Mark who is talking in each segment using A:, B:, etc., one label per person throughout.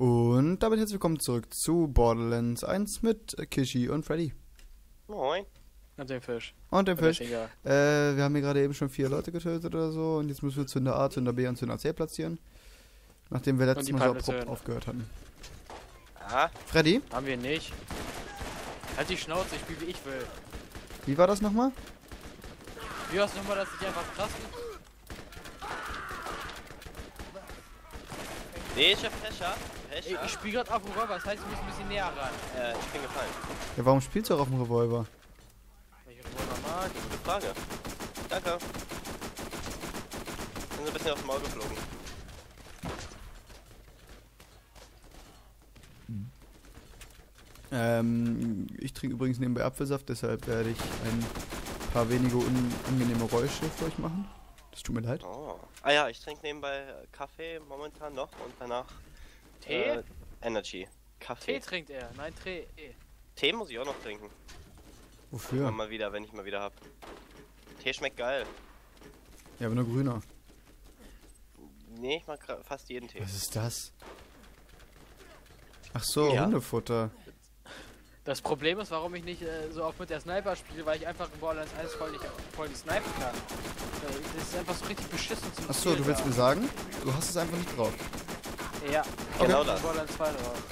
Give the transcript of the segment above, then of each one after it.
A: Und damit herzlich willkommen zurück zu Borderlands 1 mit Kishi und Freddy.
B: Moin.
C: Und den Fisch.
A: Und dem Fisch. Äh, wir haben hier gerade eben schon vier Leute getötet oder so und jetzt müssen wir Zünder A, Zünder B und Zünder C platzieren. Nachdem wir letztes Mal so abrupt aufgehört hatten.
B: Ah,
A: Freddy,
C: Haben wir nicht. Halt die Schnauze, ich spiele wie ich will.
A: wie war das nochmal?
C: Wie hast du nochmal, dass ich einfach krass
B: nee, Chef Fächer.
C: Ey, ich spiele gerade auf Revolver, das heißt, ich muss ein bisschen näher ran.
B: Äh, ich bin gefallen.
A: Ja, warum spielst du auch auf dem Revolver?
C: Weil ich Revolver mag.
B: Gute Frage. Danke. Bin so ein bisschen aufs Maul geflogen.
A: Ähm, ich trinke übrigens nebenbei Apfelsaft, deshalb werde ich ein paar wenige unangenehme Geräusche für euch machen. Das tut mir leid.
B: Oh. Ah ja, ich trinke nebenbei äh, Kaffee momentan noch und danach
C: Tee?
B: Äh, Energy. Kaffee.
C: Tee trinkt er. Nein, Tee.
B: Tee muss ich auch noch trinken.
A: Wofür?
B: Mal wieder, wenn ich mal wieder hab. Tee schmeckt geil.
A: Ja, aber nur grüner.
B: Nee, ich mag fast jeden Tee.
A: Was ist das? Ach so,
B: Ja.
A: Hundefutter.
C: Das Problem ist, warum ich nicht äh, so oft mit der Sniper spiele, weil ich einfach in Borderlands 1 voll nicht, voll nicht snipen kann. Äh, das ist einfach so richtig beschissen zum
A: Ach so, du willst
C: da.
A: mir sagen, du hast es einfach nicht drauf.
C: Ja,
B: Genau
C: in
B: das.
C: Borderlands 2 drauf.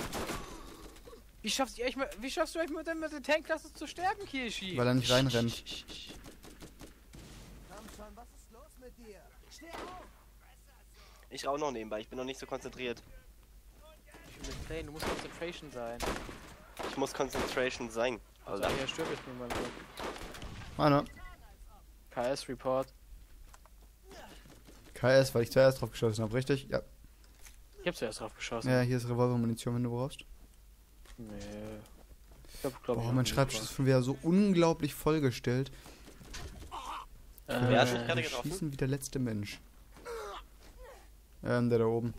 C: Wie schaffst du euch mit, wie schaffst du euch mit, mit der Tankklasse zu stärken, Kirschi?
A: Weil er nicht reinrennt.
D: Komm schon, was ist los mit dir? Steh auf!
B: Ich rauche noch nebenbei, ich bin noch nicht so konzentriert.
C: Ich will Play, du musst Concentration sein.
B: Ich muss Concentration sein.
C: Also
B: Alter.
C: hier stirbt jetzt niemand. so.
A: Meiner.
C: KS Report.
A: KS, weil ich zuerst drauf geschossen habe, richtig? Ja.
C: Ich hab zuerst drauf geschossen.
A: Ja, hier ist Revolvermunition, wenn du brauchst.
C: Nee. Ich hab, glaub,
A: Boah,
C: ich
A: mein Schreibtisch ist schon wieder so unglaublich vollgestellt.
C: Äh,
B: Wer hat mich gerade
A: Wir
B: getroffen?
A: schießen wie der letzte Mensch. Ähm, der da oben.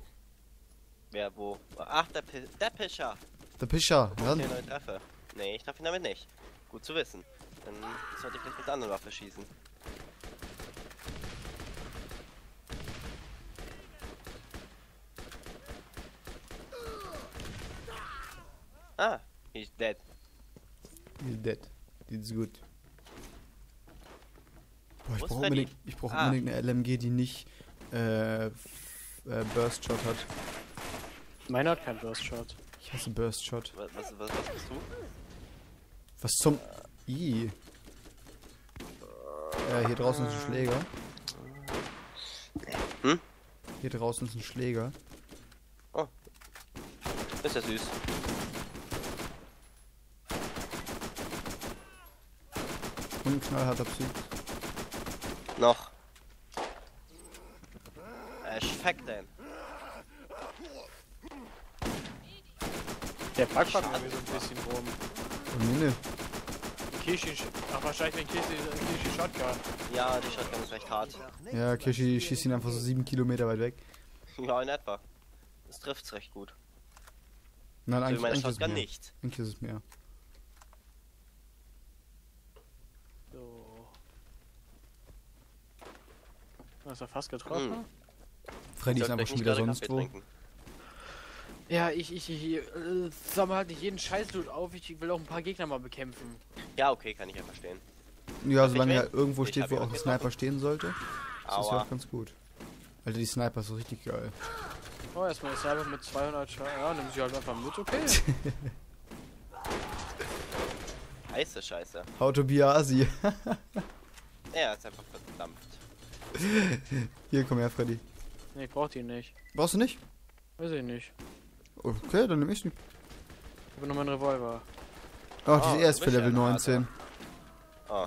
B: Wer wo? Ach, der, Pi der Pischer.
A: Der Pischer, ja.
B: Den neuen treffe. Nee, ich treffe ihn damit nicht. Gut zu wissen. Dann sollte ich vielleicht mit der anderen Waffe schießen. Ah, he's dead.
A: He's dead. That's good. Boah, ich brauche unbedingt, ich brauch
B: Ah.
A: unbedingt eine LMG, die nicht äh, äh, Burst Shot hat.
C: Meiner hat keinen Burst Shot.
A: Ich hasse Burst Shot.
B: Was, was, was, was bist du?
A: Was zum... I. Äh, hier draußen ist ein Schläger.
B: Hm?
A: Hier draußen ist ein Schläger.
B: Ist ja süß.
A: Und ein knallharter Psy.
B: Noch. Äh, Schfeck denn.
C: Der packt irgendwie so ein bisschen rum.
A: Oh, nee, nee.
C: Kirschi, ach wahrscheinlich wenn Kirschi, Kirschi Shotgun.
B: Ja, die Shotgun ist recht hart.
A: Ja, Kishi schießt ihn einfach so sieben Kilometer weit weg.
B: Ja, in etwa. Das trifft's recht gut.
A: Nein,
B: So wie
A: eigentlich,
B: meine
A: eigentlich, ist es
B: Shotgun
A: mehr.
B: nicht.
A: eigentlich ist es mehr.
C: So. Du hast er fast getroffen.
B: Hm.
A: Freddy ist einfach schon wieder sonst
B: Kaffee
A: wo.
B: trinken.
C: Ja, ich, ich, ich äh, sammle halt nicht jeden Scheißloot auf. Ich will auch ein paar Gegner mal bekämpfen.
B: Ja, okay, kann ich ja verstehen.
A: Ja,
B: Darf ich
A: solange er irgendwo
B: Ich
A: steht, wo auch ein
B: getroffen.
A: Sniper stehen sollte, ist das ja
B: Aua.
A: auch ganz gut. Alter, die Sniper ist so richtig geil.
C: Oh, erstmal ist Sniper mit 200 Schaden. Ja, nimm sie halt einfach mit, okay.
B: Heiße Scheiße.
A: How to be Asi.
B: Er ist einfach verdampft.
A: Hier, komm her, Freddy.
C: nee, ich brauch die nicht.
A: Brauchst du nicht?
C: Weiß ich nicht.
A: Okay, dann nehme ich die.
C: Ich habe nur meinen Revolver.
A: Ach,
B: Ah,
A: die ist erst für Level
B: ein
A: 19.
B: Oh.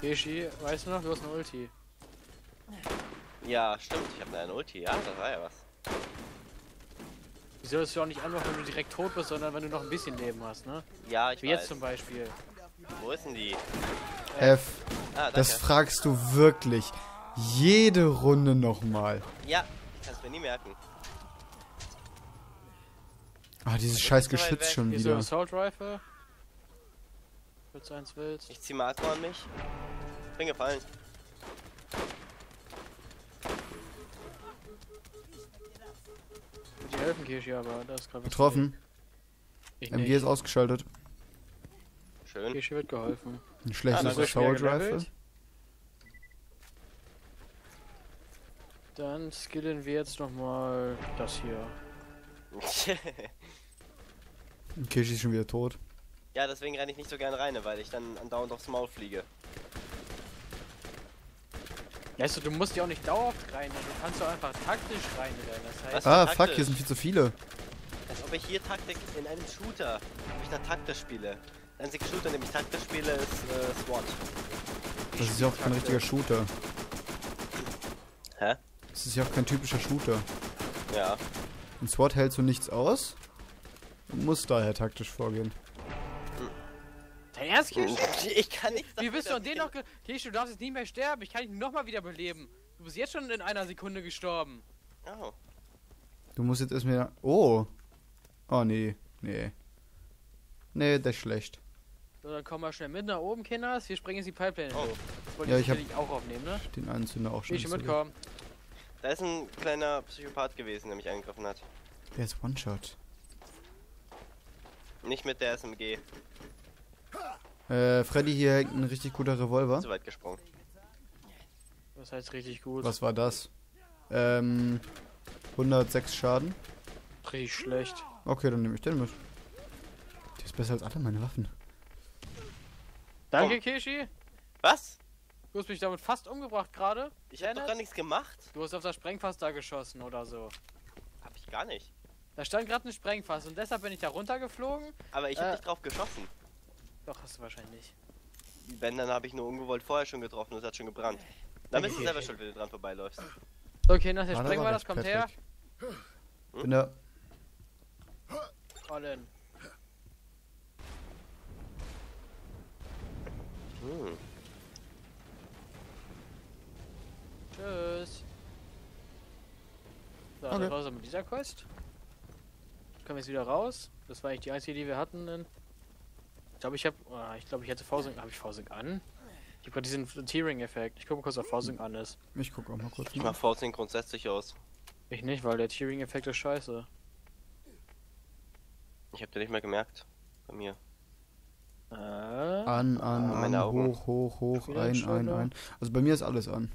C: Kirschi, weißt du noch, du hast eine Ulti.
B: Ja, stimmt. Ich habe eine Ulti. Ja, das war ja was.
C: Die solltest du auch nicht anmachen, wenn du direkt tot bist, sondern wenn du noch ein bisschen Leben hast, ne?
B: Ja, ich
C: Wie
B: weiß.
C: jetzt zum Beispiel.
B: Wo ist denn die?
A: F,
B: Ah,
A: das fragst du wirklich jede Runde nochmal.
B: ja, ich kann es mir nie merken.
A: Ah, dieses scheiß Geschütz schon
C: Hier
A: wieder.
C: Assault Rifle. Du eins willst.
B: Ich zieh Marco an mich. Bin gefallen.
C: Ich dir helfen, Kirschi, aber da ist gerade was.
A: Getroffen.
C: Ich
A: MG
C: nicht.
A: ist ausgeschaltet.
B: Schön.
C: Kirschi wird geholfen.
A: Ein schlechtes
C: Ah,
A: Assault Rifle.
C: Dann skillen wir jetzt nochmal das hier.
A: Kishi ist schon wieder tot.
B: ja, deswegen renne ich nicht so gern rein, weil ich dann andauernd aufs Maul fliege.
C: Weißt du, du musst ja auch nicht dauerhaft rein, du kannst doch einfach taktisch reinrennen. Das heißt,
B: Was?
A: Ah,
B: taktisch.
A: fuck, hier sind viel zu viele.
B: Als ob ich hier Taktik in einem Shooter, ob ich da taktisch spiele. Der einzige Shooter, in dem ich taktisch spiele, ist äh, SWAT.
A: Das ist ja auch kein richtiger Shooter.
B: Hä?
A: Das ist ja auch kein typischer Shooter.
B: Ja.
A: In SWAT hältst du nichts aus. Du musst daher taktisch vorgehen.
C: dein Ernst, Kirschi?
B: Ich kann nichts
C: Wie bist du an den
B: ich-
C: noch ge Kirschi, du darfst jetzt nicht mehr sterben. Ich kann dich nochmal wiederbeleben. Du bist jetzt schon in einer Sekunde gestorben.
B: Oh.
A: Du musst jetzt erstmal. Oh. Oh nee. Nee. Nee, das ist schlecht.
C: So, dann komm mal schnell mit nach oben, Kinders. Wir springen jetzt die Pipeline
B: Oh.
C: hoch. Das wollte
A: Ja,
C: ich
A: ich hab-
C: auch aufnehmen, ne?
A: Den Anzünder auch schon. Installiert.
C: mitkommen.
B: Da ist ein kleiner Psychopath gewesen, der mich angegriffen hat.
A: Der ist One-Shot.
B: Nicht mit der SMG.
A: Äh, Freddy, hier hängt ein richtig guter Revolver.
B: Zu weit gesprungen.
C: Das heißt richtig gut.
A: Was war das? Ähm, 106 Schaden.
C: Richtig schlecht.
A: Okay, dann nehme ich den mit. Der ist besser als alle meine Waffen.
C: Danke, Kirschi.
B: Was?
C: Du hast mich damit fast umgebracht gerade.
B: Ich habe doch gar nichts gemacht.
C: Du hast auf das Sprengfass da geschossen oder so.
B: Hab ich gar nicht.
C: Da stand gerade ein Sprengfass und deshalb bin ich da runtergeflogen.
B: Aber ich habe
C: Äh.
B: nicht drauf geschossen.
C: Doch, hast du wahrscheinlich.
B: Wenn, dann habe ich nur ungewollt vorher schon getroffen und es hat schon gebrannt. Dann bist du selber schuld, wenn du dran vorbeiläufst.
A: War
C: sprengen
A: aber
C: wir das, kommt her.
A: Patrick. Bin da.
C: All in.
B: Hm.
C: Tschüss. So,
A: Okay.
C: dann raus mit dieser Quest. Kommen wir jetzt wieder raus. Das war eigentlich die einzige, die wir hatten. in- Ich glaube, ich habe, ich glaube, ich hätte V-Sync. Habe ich V-Sync an? Ich habe gerade diesen Tearing-Effekt. Ich gucke mal kurz, ob V-Sync an ist.
A: Ich guck auch mal kurz.
B: Ich mach V10 grundsätzlich aus.
C: Ich nicht, weil der Tearing-Effekt ist scheiße.
B: Ich habe den nicht mehr gemerkt. Bei mir.
C: Äh,
A: An, an, an,
B: Augen.
A: hoch, hoch, hoch, ein, ein, ein. Also bei mir ist alles an.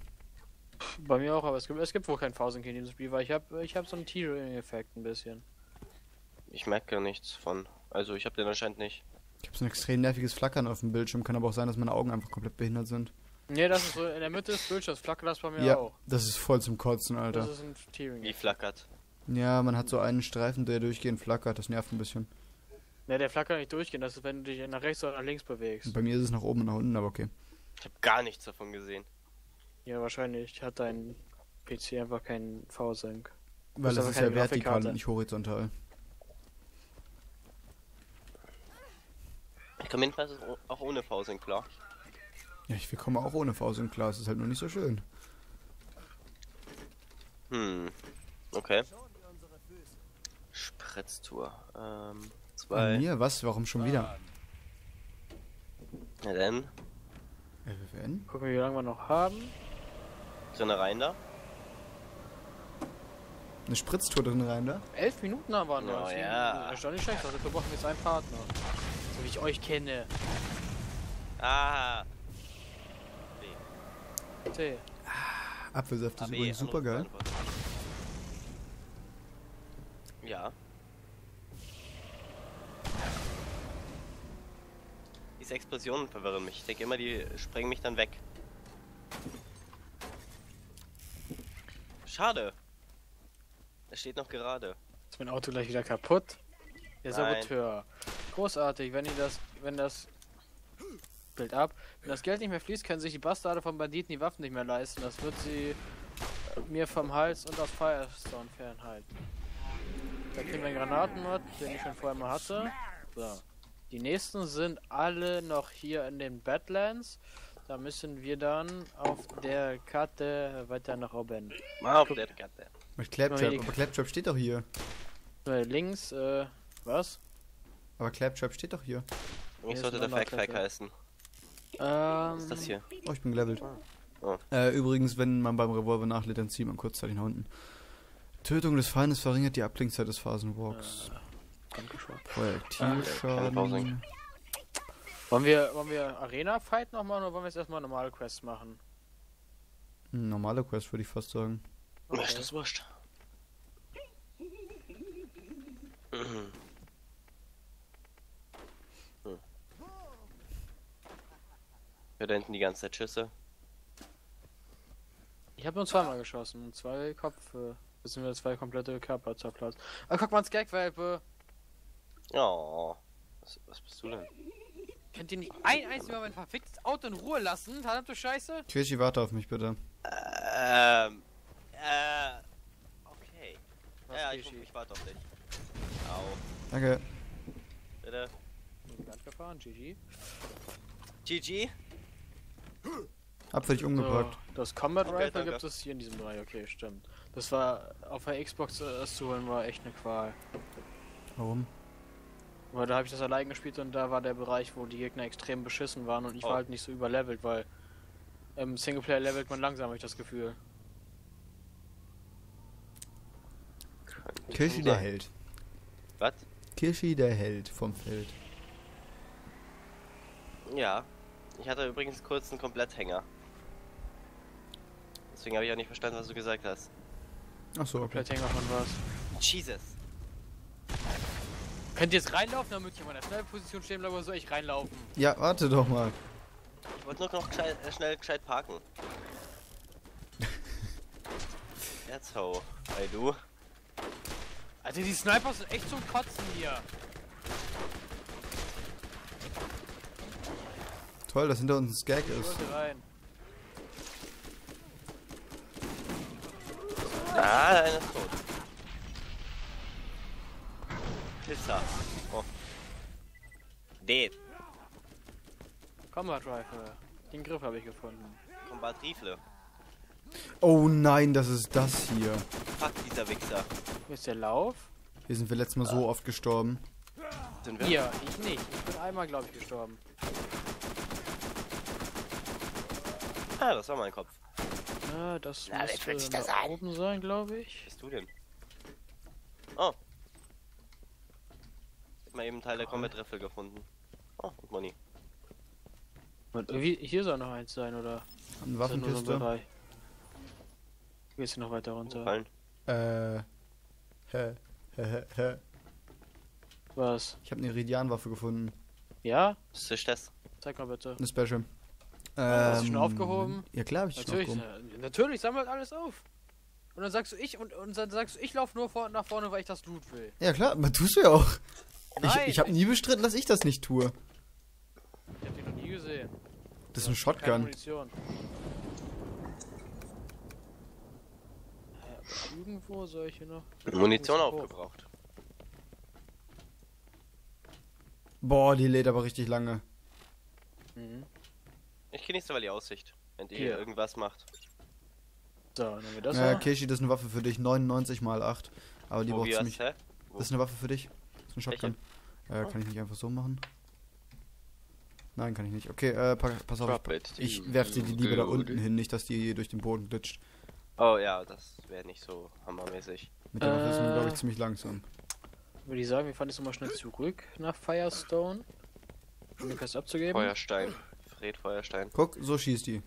C: Bei mir auch, aber es gibt, es gibt wohl kein V-Sync in diesem Spiel, weil ich habe ich hab so einen Tearing-Effekt ein bisschen.
B: Ich merke nichts von. Also ich habe den anscheinend nicht.
A: Ich habe so ein extrem nerviges Flackern auf dem Bildschirm. Kann aber auch sein, dass meine Augen einfach komplett behindert sind.
C: Ne, das ist so in der Mitte des Bildschirms, flackert das bei mir
A: ja,
C: auch.
A: das ist voll zum Kotzen,
C: Das
A: Alter.
C: ist ein Tearing.
B: Wie flackert.
A: Ja, man hat so einen Streifen, der durchgehend flackert. Das nervt ein bisschen.
C: Ne, der flackert nicht durchgehen, das ist, wenn du dich nach rechts oder nach links bewegst.
A: Bei mir ist es nach oben und nach unten, aber okay.
B: Ich habe gar nichts davon gesehen.
C: Ja, wahrscheinlich hat dein PC einfach keinen V-Sync.
A: Weil
C: aber
A: ist ja vertikal und nicht horizontal.
B: Ich komme jedenfalls auch ohne V klar.
A: Ja, ich komme auch ohne Faust klar. Es ist halt nur nicht so schön.
B: Hm. Okay. Spritztour. Ähm.
A: Bei
B: Zwei.
A: mir? Was? Warum schon wieder?
B: Na denn.
A: FFN?
C: Gucken wir, wie lange wir noch haben.
B: Drinne rein da.
A: Eine Spritztour drin rein da?
C: Elf Minuten haben wir noch.
B: Oh
C: Das ist
B: ja.
C: Das ist doch nicht schlecht, also wir brauchen jetzt einen Partner. So wie ich euch kenne.
B: Ah.
C: C.
A: Apfelsaft ist
B: AB,
A: übrigens super geil.
B: Ja. Diese Explosionen verwirren mich. Ich denke immer, die sprengen mich dann weg. Schade. Es steht noch gerade.
C: Ist mein Auto gleich wieder kaputt? Der
B: Nein.
C: Saboteur. Großartig, wenn ihr das, wenn das Bild ab. Wenn das Geld nicht mehr fließt, können sich die Bastarde von Banditen die Waffen nicht mehr leisten. Das wird sie mir vom Hals und aus Firestone fernhalten. Da kriegen wir einen Granatenmod, den ich schon vorher mal hatte. So. Die nächsten sind alle noch hier in den Badlands. Da müssen wir dann auf der Karte weiter nach oben.
B: Mal auf
C: Guck.
B: der Karte.
A: Mit Claptrap. Aber Claptrap steht doch hier.
C: Äh, links, äh, was?
A: Aber Claptrap steht doch hier.
B: Ich
C: ist
B: sollte der
C: anderer
B: Fack Fack
C: Treffer.
B: heißen.
C: Ähm,
B: Was ist das hier?
A: Oh, ich bin gelevelt.
B: Oh.
A: Äh, übrigens, wenn man beim Revolver nachlädt, dann zieht man kurzzeitig nach unten. Tötung des Feindes verringert die Abklingzeit des Phasenwalks.
C: Dankeschön.
A: Projektilschaden.
C: Wollen wir, wollen wir Arena-Fight noch machen oder wollen wir jetzt erstmal normale Quests machen?
A: Hm, Normale Quest würde ich fast sagen.
B: Mir ist das wurscht. Hm. Ja, da hinten die ganze Zeit Schüsse.
C: Ich habe nur zweimal geschossen und zwei Köpfe. Beziehungsweise zwei komplette Körper zerplatzt. Ah, guck mal ins Gagwelpe.
B: Oh. Was, was bist du denn?
C: Könnt ihr nicht ein einziges Mal mein verficktes Auto in Ruhe lassen? Verdammte Scheiße.
A: Kirschi, warte auf mich bitte.
B: Ähm. Äh. Okay.
C: Was
B: ja, ich, ich warte auf dich. Au.
A: Danke.
B: Bitte.
C: Land gefahren, GG.
B: GG.
A: Hab für dich umgebracht.
C: So, das Combat
B: Okay,
C: Rifle
B: danke.
C: gibt es hier in diesem Bereich, okay, stimmt. Das war auf der Xbox äh, das zu holen, war echt eine Qual.
A: Warum?
C: Weil da habe ich das allein gespielt und da war der Bereich, wo die Gegner extrem beschissen waren und ich
B: Oh.
C: war halt nicht so überlevelt, weil im Singleplayer levelt man langsam, hab ich das Gefühl.
A: Kirschi der Held.
B: Was?
A: Kirschi der Held vom Feld.
B: Ja. Ich hatte übrigens kurz einen Kompletthänger. Deswegen habe ich auch nicht verstanden, was du gesagt hast.
A: Achso, okay.
C: Komplett Hänger von was.
B: Jesus.
C: Könnt ihr jetzt reinlaufen, damit ich in meiner Schnellposition stehen bleibe oder soll ich reinlaufen?
A: Ja, warte doch mal.
B: Ich wollte nur noch gescheit, äh, schnell gescheit parken. Jetzt ho. Hey du.
C: Also die Snipers sind echt zum Kotzen hier.
A: Toll, dass hinter uns ein Skag
C: Ich
A: ist.
C: rein.
B: Ah, einer ist tot. Pizza. Oh. Dead.
C: Combat Rifle. Den Griff habe ich gefunden.
B: Combat Rifle.
A: Oh nein, das ist das hier.
B: Fuck dieser Wichser.
C: Wo ist der Lauf?
A: Hier sind wir letztes Mal so oft gestorben.
B: Sind wir?
C: Hier, ich nicht. Ich bin einmal, glaube ich, gestorben.
B: Ah, das war mein Kopf.
C: Ja, das
B: Na,
C: müsste
B: das
C: da oben sein, glaube ich.
B: Was bist du denn? Oh. Ich hab mal eben einen Teil der Combat Rifle gefunden. Oh, und Money.
C: Irgendwie, hier soll noch eins sein, oder?
A: Eine
C: so
A: Waffenkiste.
C: Bereich. Geht's hier noch weiter runter?
B: Fallen.
A: Äh. Hä? Hä, hä, hä.
C: Was?
A: Ich habe eine Iridianwaffe gefunden.
C: Ja?
B: Was ist das?
C: Zeig mal bitte.
A: Eine Special.
C: Hast du schon
A: Ähm,
C: aufgehoben?
A: Ja klar, habe ich schon
C: Natürlich,
A: aufgehoben.
C: äh, natürlich sammelt alles auf. Und dann sagst du ich und, und dann sagst du ich laufe nur vor, nach vorne, weil ich das Loot will.
A: Ja klar, aber tust du ja auch. Ich,
C: Nein,
A: ich habe nie bestritten, dass ich das nicht tue.
C: Ich hab die noch nie gesehen.
A: Das ist
C: Keine
A: Shotgun.
C: Munition. Äh, Irgendwo soll ich hier noch.
B: Munition aufgebraucht.
A: Boah, die lädt aber richtig lange.
C: Mhm.
B: Ich genieße mal die Aussicht, wenn die
C: Hier.
B: irgendwas macht.
C: So, nehmen wir das mal.
A: Kishi, das ist eine Waffe für dich. 99 mal 8. Aber die
B: Wo,
A: braucht ziemlich.
B: hä?
A: Das ist eine Waffe für dich. Ist eine Shotgun. Äh, kann ich nicht einfach so machen? Nein, kann ich nicht. Okay, äh, pa pass auf.
B: It.
A: Ich werf dir die lieber da unten hin, nicht dass die durch den Boden glitscht.
B: Oh ja, das wäre nicht so hammermäßig.
A: Mit der Waffe ist man, glaube
C: Äh.
A: ich, ziemlich langsam.
C: Würde ich sagen, wir fahren jetzt nochmal schnell zurück nach Firestone. Um den Quest abzugeben.
B: Feuerstein. Fred Feuerstein.
A: Guck, so schießt die.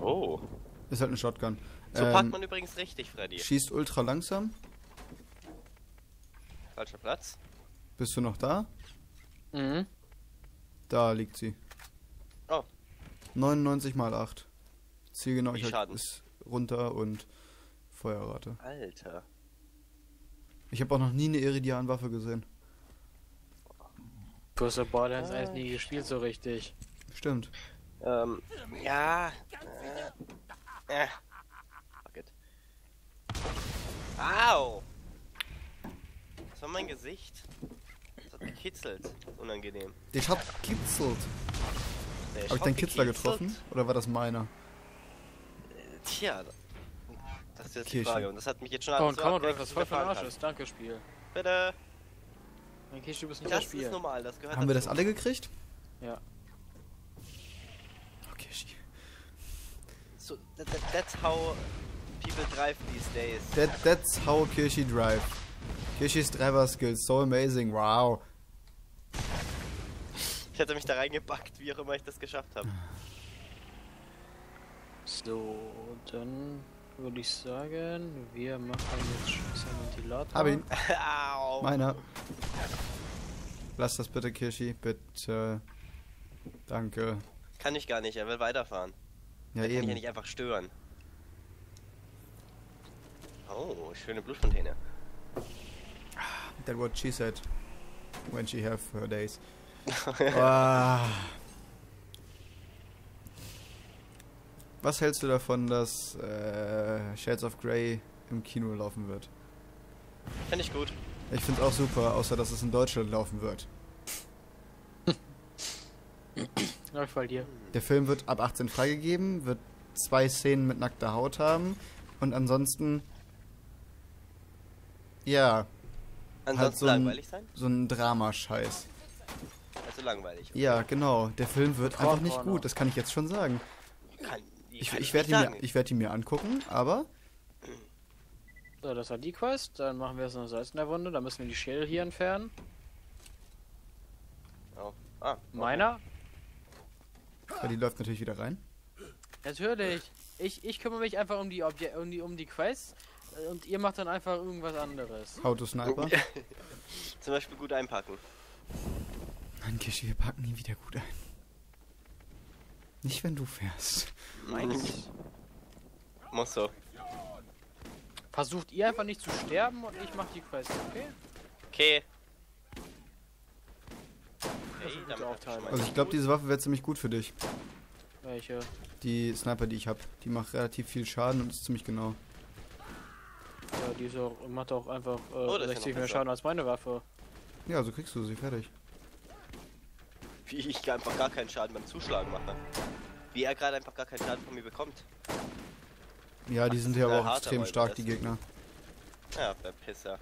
B: Oh.
A: Ist halt eine Shotgun.
B: So parkt
A: Ähm,
B: man übrigens richtig, Freddy.
A: schießt ultra langsam.
B: Falscher Platz.
A: Bist du noch da?
C: Mhm.
A: Da liegt sie.
B: Oh.
A: 99 mal 8. Zielgenau
B: Wie
A: ich
B: Schaden?
A: ist runter und Feuerrate.
B: Alter.
A: Ich habe auch noch nie eine Iridian-Waffe gesehen.
C: Du hast ja Borderlands 1 nie gespielt so richtig.
A: Stimmt.
B: Ähm, ja. Äh, äh. Au! Das war mein Gesicht. Das hat gekitzelt. Unangenehm.
A: Dich hat kitzelt.
B: Der
A: Habe ich deinen Kitzler
B: gekitzelt.
A: getroffen? Oder war das meiner?
B: Tja. Das ist jetzt die
A: Kirche.
B: Frage. Und das hat mich jetzt schon
C: Oh, und
B: so dass
C: was
B: ich
C: voll von Arsch ist. Danke, Spiel.
B: Bitte.
C: Okay, du bist nicht
B: Das
C: das
B: ist
C: Spiel.
B: normal. Das gehört
A: Haben wir das
B: dazu.
A: alle gekriegt?
C: Ja.
A: Okay, Ski.
B: So, that, that, that's how people drive these days.
A: That, that's how Kirshi drive. Kirshis driver skills, so amazing, wow.
B: Ich hätte mich da reingepackt, wie auch immer ich das geschafft habe.
C: So, dann würde ich sagen, wir machen jetzt Scheiß am Ventilator.
A: Hab ihn.
B: Au.
A: Meiner. Lass das bitte, Kirshi, bitte. Danke.
B: Kann ich gar nicht, er will weiterfahren.
A: Ja,
B: Da kann ich ja
A: eben.
B: nicht einfach stören. Oh, schöne Blutfontäne.
A: That what she said. When she have her days. Ah. Was hältst du davon, dass äh, Shades of Grey im Kino laufen wird?
B: Finde ich gut.
A: Ich find's auch super, außer dass es in Deutschland laufen wird.
C: Läuft bei dir.
A: Der Film wird ab 18 freigegeben, wird zwei Szenen mit nackter Haut haben und ansonsten ja,
B: Ansonsten
A: so ein-
B: langweilig sein?
A: so ein Dramascheiß.
B: Also langweilig.
A: Ja, genau. Der Film wird einfach nicht gut, das kann ich jetzt schon sagen.
B: Kann,
A: Ich,
B: kann
A: ich werde
B: nicht
A: ihn,
B: sagen.
A: mir- ich werd ihn mir angucken, aber
C: So, das war die Quest. Dann machen wir jetzt noch Salz in der Wunde. Dann müssen wir die Schädel hier entfernen.
B: Oh. Ah, okay.
C: Meiner?
A: ja, die läuft natürlich wieder rein.
C: Natürlich. Ich, ich kümmere mich einfach um die, Obje um die um die Quest und ihr macht dann einfach irgendwas anderes.
A: How to Sniper.
B: Zum Beispiel gut einpacken.
A: Nein, Kishi, wir packen ihn wieder gut ein. Nicht, wenn du fährst.
C: Meins.
B: Muss so.
C: Versucht ihr einfach nicht zu sterben und ich mach die Quest, okay?
B: Okay. Mal-
A: Also ich glaube, diese Waffe wäre ziemlich gut für dich.
C: Welche?
A: Die Sniper, die ich habe, die macht relativ viel Schaden und ist ziemlich genau.
C: Ja, die ist auch, macht auch einfach äh,
B: Oh, das ist ja
C: 60
B: noch
C: mehr. Schaden als meine Waffe.
A: Ja, so kriegst du sie fertig.
B: Wie ich einfach gar keinen Schaden beim Zuschlagen mache. Wie er gerade einfach gar keinen Schaden von mir bekommt.
A: Ja, die
B: Das
A: sind
B: ist
A: hier aber auch extrem stark, die Gegner.
B: Ja, der Pisser.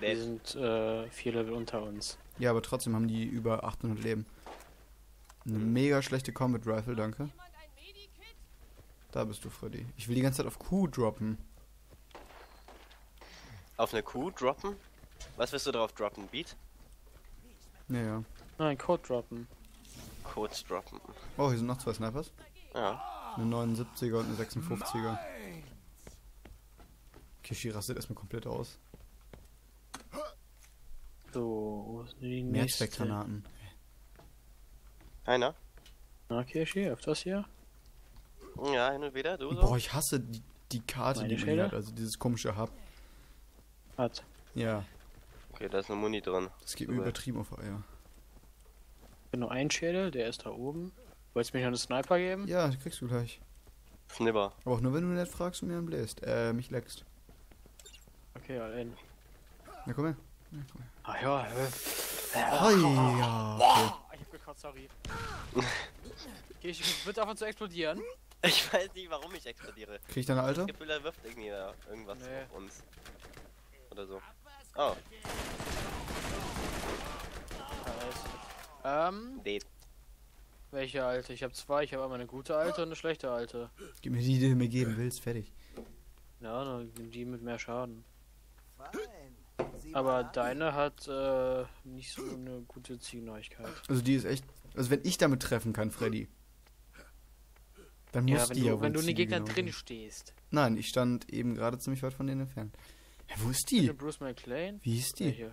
C: Die sind äh, vier Level unter uns.
A: Ja, aber trotzdem haben die über 800 Leben. Eine mega schlechte Combat Rifle, danke. Da bist du, Freddy. Ich will die ganze Zeit auf Q droppen.
B: Auf eine Kuh droppen? Was willst du drauf droppen? Beat?
A: Ja, ja.
C: Nein, Code droppen.
B: Codes droppen.
A: Oh, hier sind noch zwei Snipers.
B: Ja.
A: Eine 79er und eine 56er. Kishi rastet erstmal komplett aus.
C: So, wo ist denn die nächste?
A: Mehrzweckgranaten.
B: Einer?
C: Na, Kirschi, öfters hier?
B: Ja, hin und wieder. Du so?
A: Boah, ich hasse die, die Karte,
C: Meine
A: die man hat. Also dieses komische Hub.
C: Hat.
A: Ja,
B: Okay, da ist eine Muni drin.
A: das geht mir übertrieben auf Eier.
C: bin nur ein Schädel, der ist da oben. Wolltest du mir noch einen Sniper geben?
A: Ja, die kriegst du gleich.
B: Snipper.
A: Aber auch nur, wenn du nicht fragst und mir einen bläst. Äh, mich leckst.
C: Okay, allein.
A: Na, komm her.
C: Ah ja, äh.
A: Oh, ja. Okay.
C: Ich hab gekotzt, sorry. Kirschi, bitte auf zu explodieren.
B: Ich weiß nicht, warum ich explodiere.
A: Krieg ich deine
B: Das
A: Alte?
B: Gefühl, er wirft irgendwie da irgendwas
C: Nee.
B: auf uns. Oder so. Oh,
C: Ähm,
B: nee.
C: welche alte? Ich habe zwei. Ich habe einmal eine gute alte und eine schlechte alte.
A: Gib mir die, die du mir geben willst. Fertig.
C: Ja, nur die mit mehr Schaden. Aber deine hat äh, nicht so eine gute Ziehneuigkeit.
A: Also die ist echt... Also wenn ich damit treffen kann, Freddy. Dann muss
C: Ja, wenn
A: die
C: du,
A: ja wohl
C: wenn du in den Gegnern
A: genau
C: drin stehst.
A: Nein, ich stand eben gerade ziemlich weit von denen entfernt. Ja, wo ist
C: Eine
A: die?
C: Bruce McLean?
A: Wie hieß die?
C: Ja,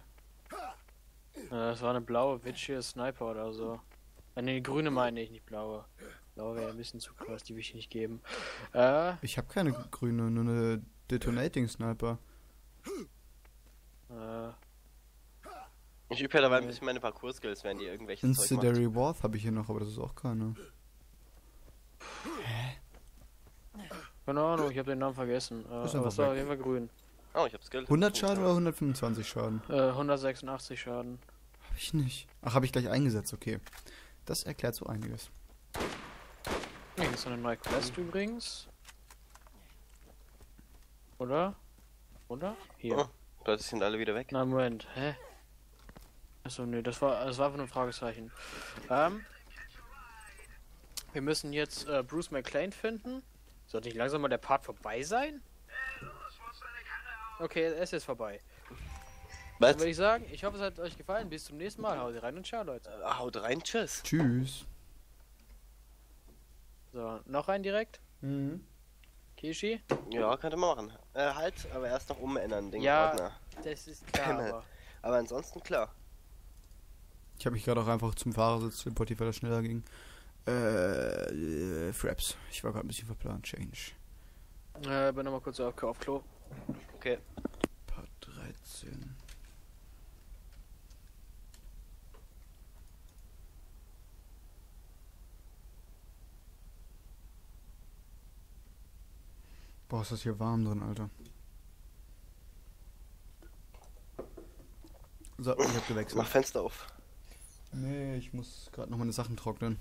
C: das war eine blaue Witchy Sniper oder so. Äh, nee, grüne meine ich, nicht blaue. Blaue wäre ein bisschen zu krass, die will ich nicht geben. Äh,
A: Ich habe keine grüne, nur eine Detonating Sniper.
C: äh,
B: Ich übe ja dabei ein bisschen meine Parcours-Skills, wenn die irgendwelche.
A: Incendiary Warth habe ich hier noch, aber das ist auch keine.
C: keine Ahnung, ich habe den Namen vergessen. Äh,
A: Ist
C: aber es war auf jeden Fall grün.
B: Oh, ich hab Skill.
A: 100 Schaden oder 125 Schaden?
C: Äh, 186 Schaden.
A: Habe ich nicht. Ach, habe ich gleich eingesetzt, okay. Das erklärt so einiges.
C: Das ist eine neue Quest übrigens. Oder? Oder? Hier.
B: Oh. Plötzlich sind alle wieder weg.
C: Na, Moment, hä? Achso, nee, das war, das war einfach nur ein Fragezeichen. Ähm, Wir müssen jetzt äh, Bruce McLean finden. Sollte nicht langsam mal der Part vorbei sein? Okay, es ist vorbei. Dann
B: Was?
C: würde ich sagen, ich hoffe, es hat euch gefallen. Bis zum nächsten Mal. Haut rein und ciao, Leute.
B: Äh, Haut rein, tschüss.
A: Tschüss.
C: So, noch ein direkt.
A: Mhm.
C: Kishi?
B: Ja, könnte man machen. Äh, halt, aber erst noch umändern, den
C: Ja.
B: Ordner.
C: Das ist klar,
B: Himmel.
C: aber.
B: Aber ansonsten klar.
A: Ich habe mich gerade auch einfach zum Fahrersitz teleportiert, weil das schneller ging. Äh, äh, Fraps. Ich war gerade ein bisschen verplant. Change.
C: Äh, bin nochmal kurz auf, auf Klo.
B: Okay.
A: Part 13. Boah, ist das hier warm drin, Alter. So, ich hab gewechselt.
B: Mach Fenster auf.
A: Nee, ich muss gerade noch meine Sachen trocknen.